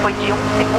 foi de 1 segundo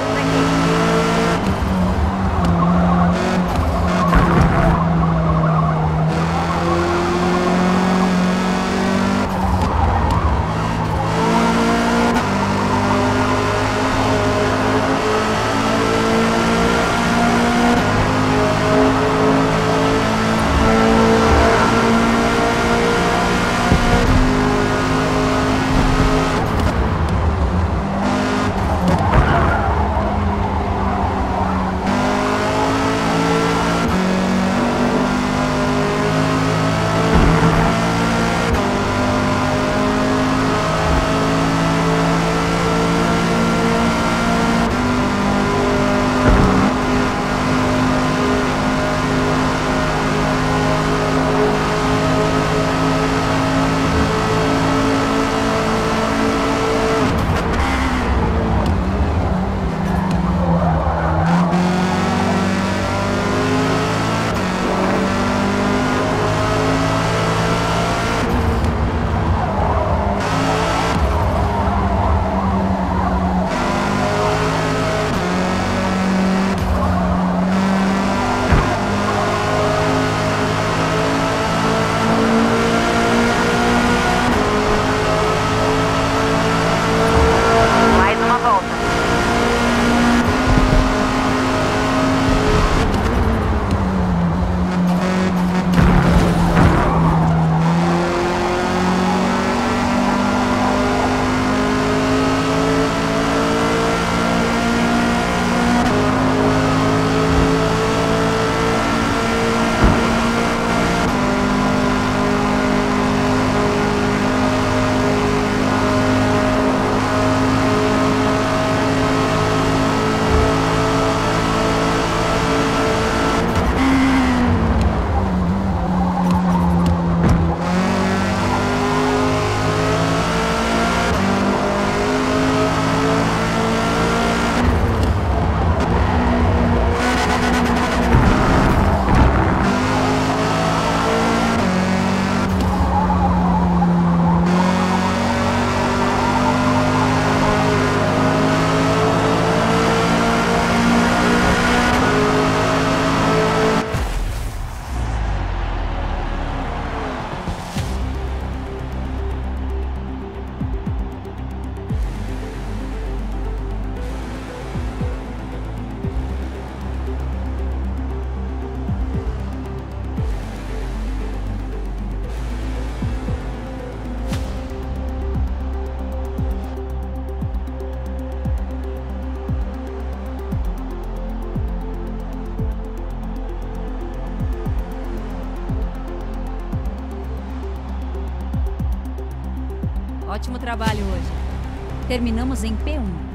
Ótimo trabalho hoje. Terminamos em P1.